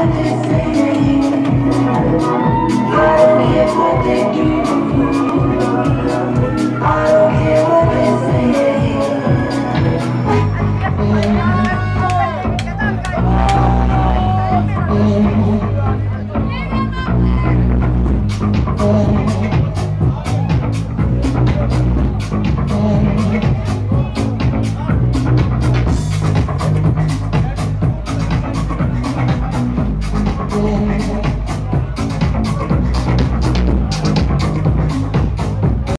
i don't Thank you.